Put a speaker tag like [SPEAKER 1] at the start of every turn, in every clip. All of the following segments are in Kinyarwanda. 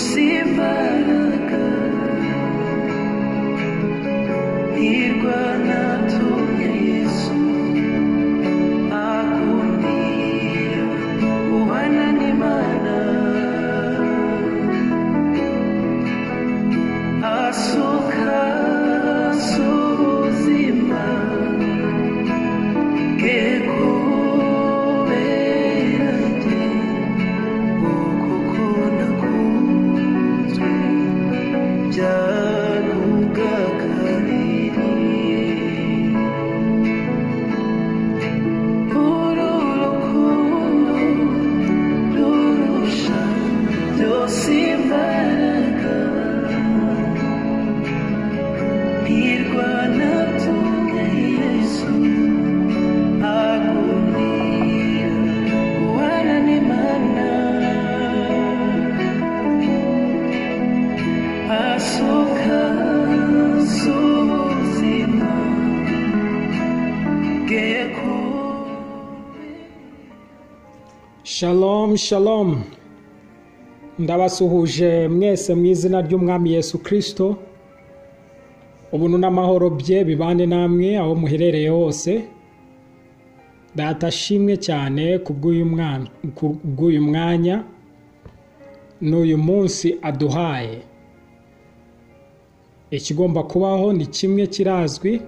[SPEAKER 1] byose imbaraga hirwa
[SPEAKER 2] shalom shalom. Ndabasuhuje mwese mu izina ry'umwami yesu kirisito ubuntu n'amahoro bye bibane namwe aho muherereye hose. Data ashimwe cyane ku bw'uyu mwanya n'uyu munsi aduhaye. Ikigomba kubaho ni kimwe kirazwi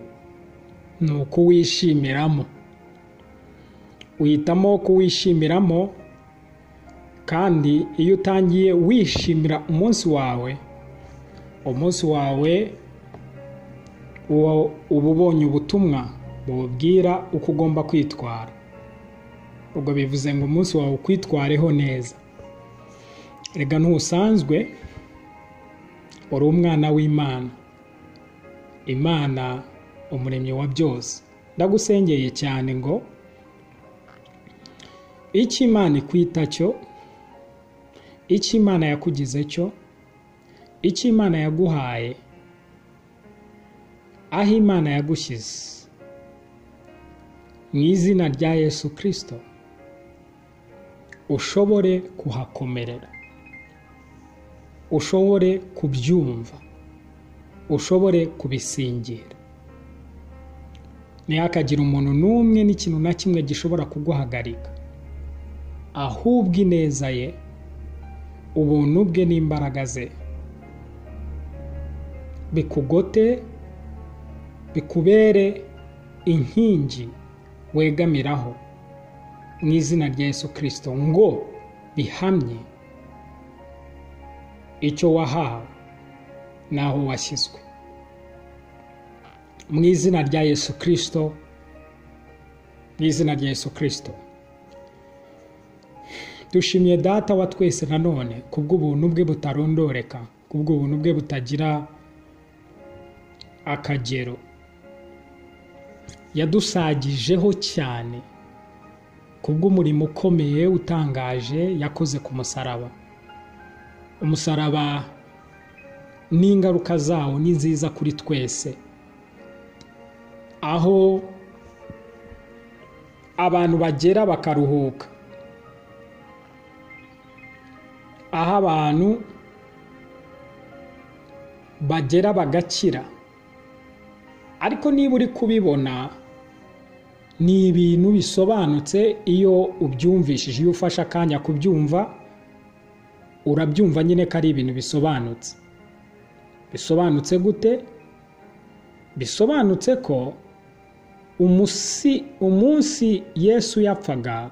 [SPEAKER 2] ni ukuwishimiramo uhitamo kuwishimiramo kandi iyo utangiye wishimira umunsi wawe umunsi wawe uba ubonye ubutumwa bubwira uko ugomba kwitwara. Ubwo bivuze ngo umunsi wawe ukwitwareho neza. Rega ntusanzwe uri umwana w'imana. Imana umuremyi wa byose. Ndagusengeye cyane ngo icyo imana ikwita cyo? Icyo imana yakugize cyo? Icyo imana yaguhaye? Aho imana yagushyize? Mu izina rya yesu kirisito ushobore kuhakomerera. Ushobore kubyumva ushobore kubisingira. Ntihakagire umuntu n'umwe n'ikintu na kimwe gishobora kuguhagarika. Ahubwo ineza ye ubuntu bwe n'imbaraga ze bikugote bikubere inkingi wegamiraho mu izina rya Yesu kirisito ngo bihamye icyo wahawe n'aho washyizwe. Mu izina rya Yesu kirisito mu izina rya Yesu kirisito dushimiye data wa twese nanone kubw'ubuntu bwe butarondoreka kubw'ubuntu bwe butagira akagero. Yadusagijeho cyane kubw'umurimo ukomeye utangaje yakoze ku musaraba. Umusaraba n'ingaruka zawo ni nziza kuri twese. Aho abantu bagera bakaruhuka. Aho abantu bagera bagakira. Ariko niba uri kubibona ni ibintu bisobanutse iyo ubyumvishije iyo ufashe akanya kubyumva urabyumva nyine ko ari ibintu bisobanutse. Bisobanutse gute? Bisobanutse ko umunsi yesu yapfaga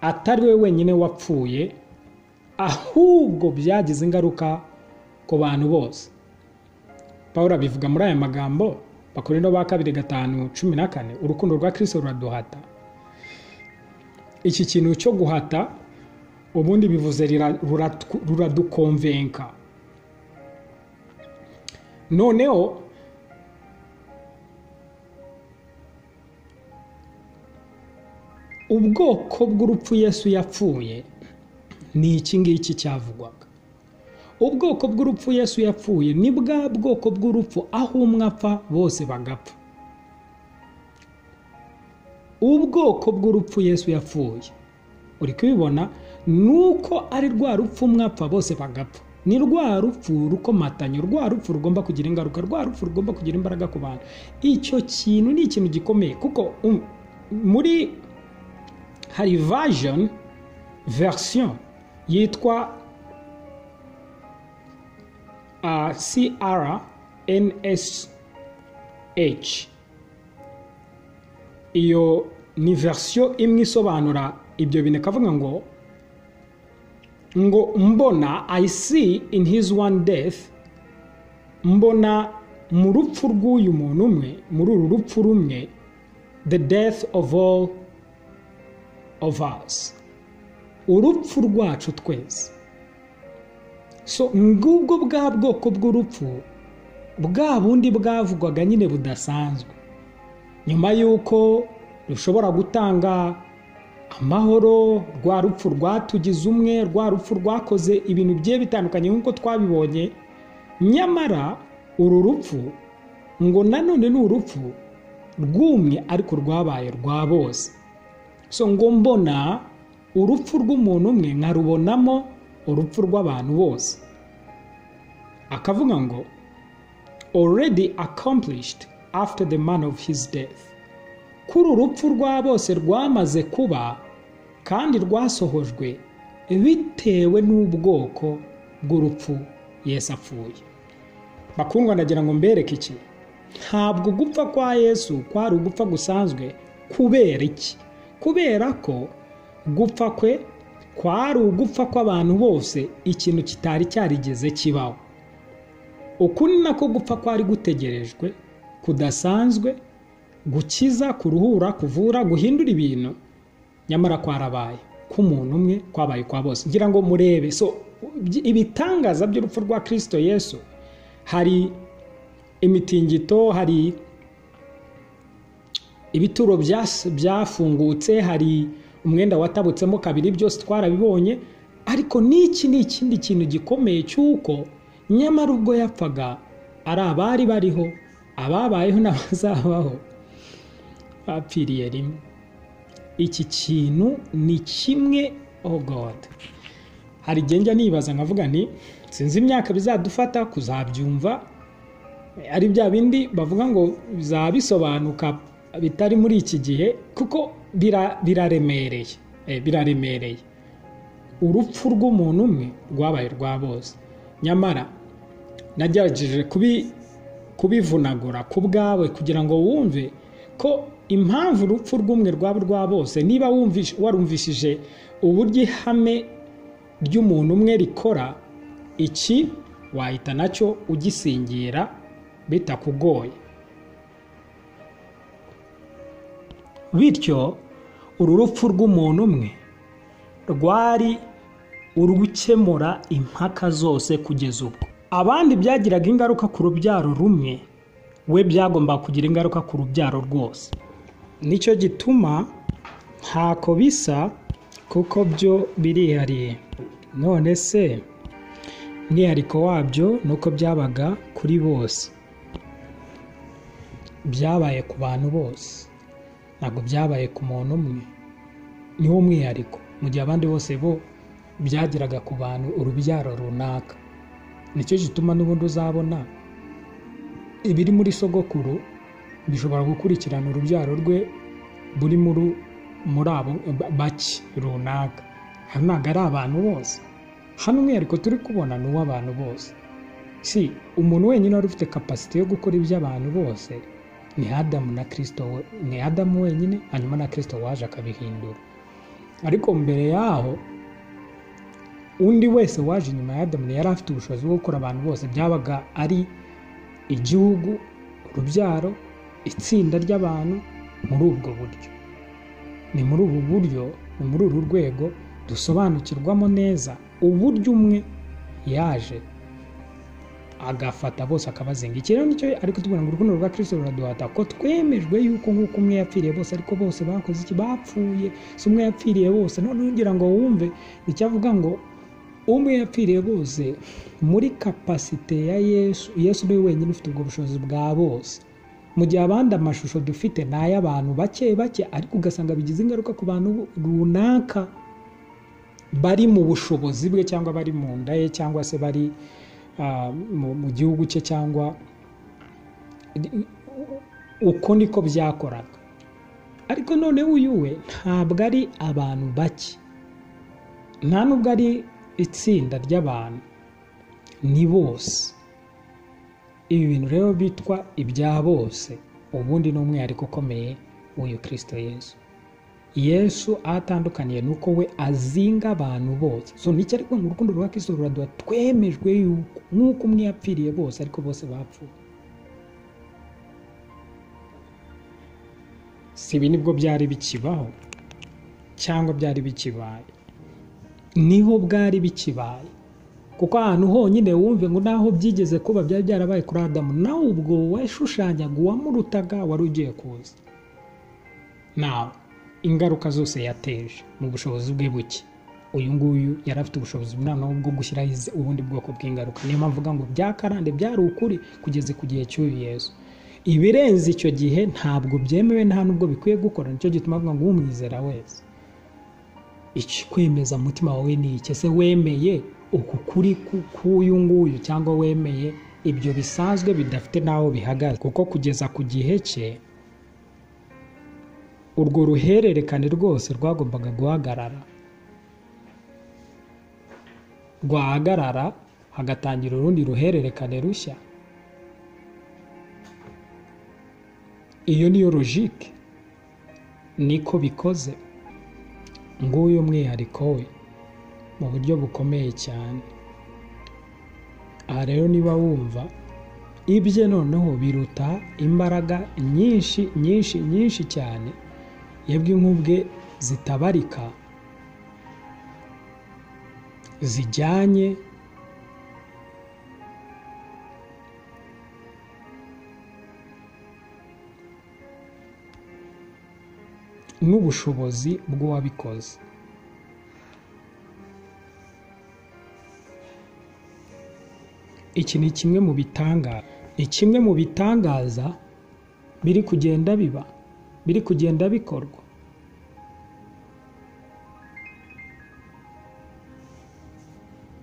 [SPEAKER 2] atari we wenyine wapfuye ahubwo byagize ingaruka ku bantu bose. Paul abivuga muri aya magambo bakorino ba kabiri gatanu cumi na kane urukundo rwa kirisito ruraduhata. Iki kintu cyo guhata ubundi bivuze ruradukonvenka. Noneho ubwoko bw'urupfu yesu yapfuye ni iki ngiki cyavugwaga? Ubwoko bw'urupfu yesu yapfuye ni bwa bwoko bw'urupfu aho umwe apfa bose bagapfa. Ubwoko bw'urupfu yesu yapfuye uri kubibona? Ni uko ari rwa rupfu mwapfa bose bagapfa. Ni rwa rupfu rukomatanye rwa rupfu rugomba kugira ingaruka rwa rupfu rugomba kugira imbaraga ku bantu. Icyo kintu ni ikintu gikomeye kuko um, muri hari version version yitwa CRNSH iyo ni version imwe isobanura ibyo bintu ikavuga ngo ngo mbona i see in his one death mbona mu rupfu rw'uyu muntu umwe muri uru rupfu rumwe the death of all of us. Urupfu rwacu twese. So ngubwo bwa bwoko bw'urupfu bwa bundi bwavugwaga nyine budasanzwe. Nyuma y'uko rushobora gutanga amahoro rwa rupfu rwatugize umwe rwa rupfu rwakoze ibintu bigiye bitandukanye nk'uko twabibonye. Nyamara uru rupfu ngo nanone ni urupfu rw'umwe ariko rwabaye rwa bose. So ngo mbona urupfu rw'umuntu umwe nkarubonamo urupfu rw'abantu bose. Akavuga ngo already accomplished after the man of his death. Kuri urupfu rwa bose rwamaze kuba kandi rwasohojwe bitewe n'ubwoko bw'urupfu Yesu apfuye. Bakundwa ndagira ngo mbereke iki? Ntabwo gupfa kwa Yesu kwari ugupfa gusanzwe. Kubera iki? Kubera ko gupfa kwe kwari ugupfa kw'abantu bose ikintu kitari cyarigeze kibaho. Uku ni nako gupfa kwari gutegerejwe kudasanzwe gukiza kuruhura kuvura guhindura ibintu. Nyamara kwarabaye k'umuntu umwe kwabaye kwa bose. Ngira ngo murebe. So ibitangaza by'urupfu rwa kirisito yesu hari imitingito hari ibituro byafungutse hari umwenda watabutsemo kabiri byose twarabibonye. Ariko n'iki ni ikindi kintu gikomeye cy'uko nyamara ubwo yapfaga ari abari bariho ababayeho n'abazabaho. Bapfiriye rimwe iki kintu ni kimwe oh god. Hari igihe njya nibaza nkavuga nti sinzi imyaka bizadufata kuzabyumva ari bya bindi bavuga ngo bizaba bisobanuka bitari muri iki gihe kuko biraremereye biraremereye. Urupfu rw'umuntu umwe rwabaye rwa bose. Nyamara nagerageje kubivunagura ku bwawe kugira ngo wumve ko impamvu urupfu rw'umwe rwaba rwa bose niba warumvishije uburyo ihame ry'umuntu umwe rikora iki wahita na cyo ugisingira bitakugoye. Bityo uru rupfu rw'umuntu umwe rwari urugukemura impaka zose kugeza ubwo. Abandi byagiraga ingaruka ku rubyaro rumwe we byagomba kugira ingaruka ku rubyaro rwose. Nicyo gituma ntako bisa kuko byo birihariye. None se umwihariko wabyo ni uko byabaga kuri bose. Byabaye ku bantu bose. Ntabwo byabaye ku muntu umwe. Niwo mwihariko mu gihe abandi bose bo byageraga ku bantu urubyaro runaka. Nicyo gituma n'ubundi uzabona ibiri muri sogokuru bishobora gukurikirana urubyaro rwe buri muri abo bake runaka. Hano ntabwo ari abantu bose. Hano umwihariko turi kubona ni uw'abantu bose. Si umuntu wenyine wari ufite kapasite yo gukora iby'abantu bose ni adamu na kirisito ni adamu wenyine hanyuma na kirisito waje akabihindura. Ariko mbere yaho undi wese waje inyuma ya adamu yari afite ubushobozi bwo gukora abantu bose. Byabaga ari igihugu urubyaro itsinda ry'abantu muri ubwo buryo. Ni muri ubu buryo ni muri uru rwego dusobanukirwamo neza uburyo umwe yaje agafata bose akabazenga. Iki rero ni cyo ari kutubwira ngo urukundo rwa kirisito ruraduhata ko twemejwe yuko nk'uko umwe yapfiriye bose ariko bose bakoze iki? Bapfuye. Si umwe yapfiriye bose. None ugira ngo wumve icyavuga ngo umwe yapfiriye bose muri kapasite ya yesu yesu ni we wenyine ufite ubwo bushobozi bwa bose. Mu gihe abandi amashusho dufite ni ay'abantu bake bake ariko ugasanga bigize ingaruka ku bantu runaka. Bari mu bushobozi bwe cyangwa bari mu nda ye cyangwa se bari ah, mu- gihugu cye cyangwa uko niko byakoraga. Ariko none uyu we ntabwo ari abantu bake. Nta nubwo ari itsinda ry'abantu. Ni bose. Ibi bintu rero bitwa ibya bose ubundi ni umwihariko ukomeye w'uyu kirisito yesu. Yesu aho atandukaniye ni uko we azinga abantu bose. So ni cyo ariko mu rukundo rwa kirisito ruraduha? Twemejwe yuko nk'uko umwe yapfiriye bose ariko bose bapfuye. Si ibi ni bwo byari bikibaho cyangwa byari bikibaye. Ni ho bwari bikibaye. Kuko ahantu honyine wumve ngo naho byigeze kuba byari byarabaye kuri adamu nawe ubwo washushanyaga uwamurutaga wari ugiye kuza. Nawe ingaruka zose yateje mu bushobozi bwe buke. Uyu nguyu yari afite ubushobozi noneho bwo gushyiraho ubundi bwoko bw'ingaruka. Niyo mpamvu uvuga ngo byakarande byari ukuri kugeza ku gihe cy'uyu yesu. Ibirenze icyo gihe ntabwo byemewe nta nubwo bikwiye gukora ni cyo gituma bavuga ngo umwizera wese. Iki kwemeza mu mutima wawe ni iki? Ese wemeye uku kuri ku- k'uyu nguyu cyangwa wemeye ibyo bisanzwe bidafite n'aho bihagaze? Kuko kugeza ku gihe cye urwo ruhererekane rwose rwagombaga guhagarara. Rwahagarara hagatangira urundi ruhererekane rushya. Iyo niyo logike niko bikoze. Nguyu umwihariko we mu buryo bukomeye cyane. Aha rero niba wumva ibye noneho biruta imbaraga nyinshi nyinshi nyinshi cyane. Yebwe nk'ubwe zitabarika zijyanye n'ubushobozi bw'uwabikoze iki ni kimwe mu bitangaza ni kimwe mu bitangaza biri kugenda biba biri kugenda bikorwa.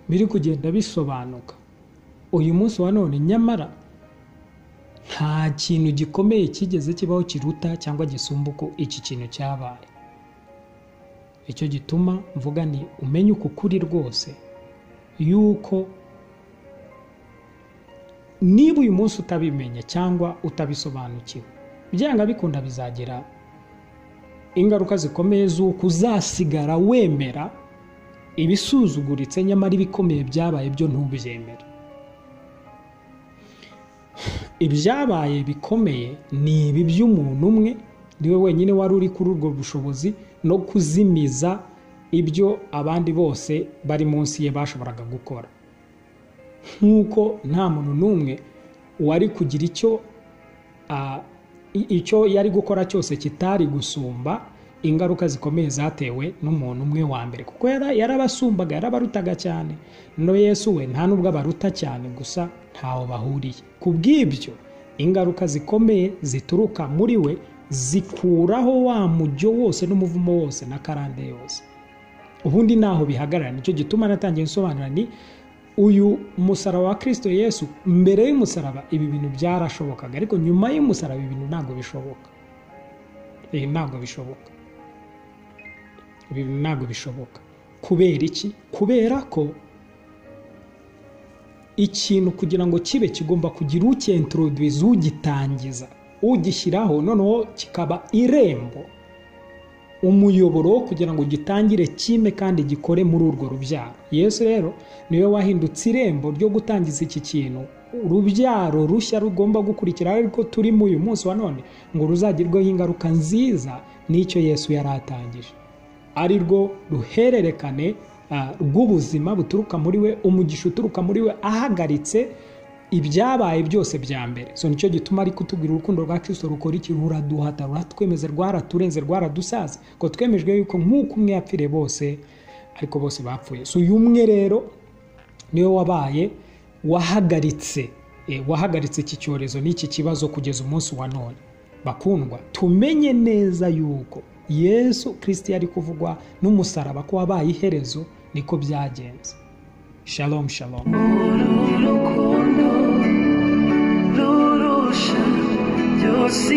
[SPEAKER 2] Biri kugenda bisobanuka. Uyu munsi wa none nyamara nta kintu gikomeye kigeze kibaho kiruta cyangwa gisumba uko iki kintu cyabaye. Icyo gituma mvuga ni umenye uko kuri rwose yuko niba uyu munsi utabimenya cyangwa utabisobanukiwe. Byanga bikunda bizagira ingaruka zikomeye z'uko uzasigara wemera ibisuzuguritse nyamara ibikomeye byabaye byo ntubyemere. Ibyabaye bikomeye ni ibi by'umuntu umwe ni we wenyine wari uri kuri ubwo bushobozi no kuzimiza ibyo abandi bose bari munsi ye bashoboraga gukora. Nk'uko nta muntu n'umwe wari kugira icyo icyo yari gukora cyose kitari gusumba ingaruka zikomeye zatewe n'umuntu umwe wa mbere. Kuko yara- yarabasumbaga yarabarutaga cyane. No yesu we nta nubwo abaruta cyane gusa ntaho bahuriye. Ku bw'ibyo ingaruka zikomeye zituruka muri we zikuraho wa mujyo wose n'umuvumo wose na karande yose. Ubundi naho bihagarara ni cyo gituma natangiye nsobanura ni uyu musaraba wa kirisito yesu mbere y'umusaraba ibi bintu byarashobokaga. Ariko nyuma y'umusaraba ibi bintu ntabwo bishoboka. Ibi ntabwo bishoboka. Ibi ntabwo bishoboka kubera iki? Kubera ko ikintu kugira ngo kibe kigomba kugira ucyentroduwiza ugitangiza ugishyiraho noneho kikaba irembo umuyoboro wo kugira ngo gitangire kime kandi gikore muri urwo rubyaro. Yesu rero ni we wahindutse irembo ryo gutangiza iki kintu. Urubyaro rushya rugomba gukurikira ariko turimo uyu munsi wa none ngo ruzagirweho ingaruka nziza n'icyo yesu yari atangije. Ari rwo ruhererekane ah, rw'ubuzima buturuka muri we umugisha uturuka muri we ahagaritse ibyabaye byose bya mbere. So ni cyo gituma ari kutubwira urukundo rwa kristo rukora iki? Ruraduhata ruratwemeza rwaraturenze rwaradusaza ko twemejwe yuko nk'uko umwe yapfiriye bose ariko bose bapfuye. So uyu umwe rero ni we wabaye wahagaritse. Eh, wahagaritse iki cyorezo? N'iki kibazo kugeza umunsi wa none? Bakundwa. Tumenye neza yuko yesu kirisiti yari kuvugwa n'umusaraba ko wabaye iherezo niko byagenze shalom shalom
[SPEAKER 1] byose